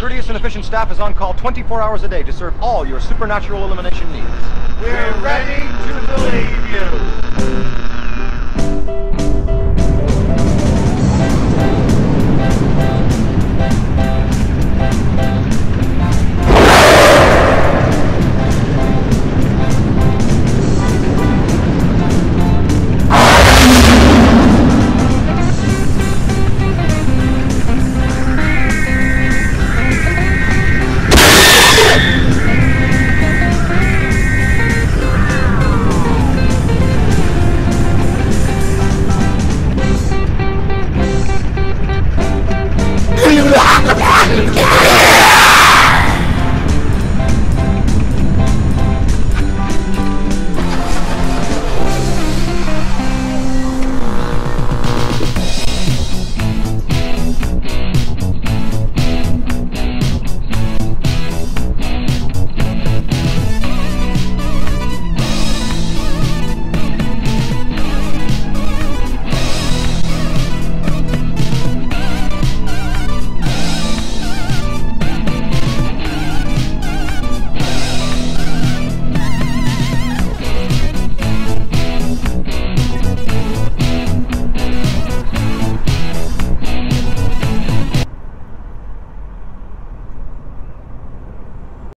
courteous and efficient staff is on call 24 hours a day to serve all your supernatural elimination needs.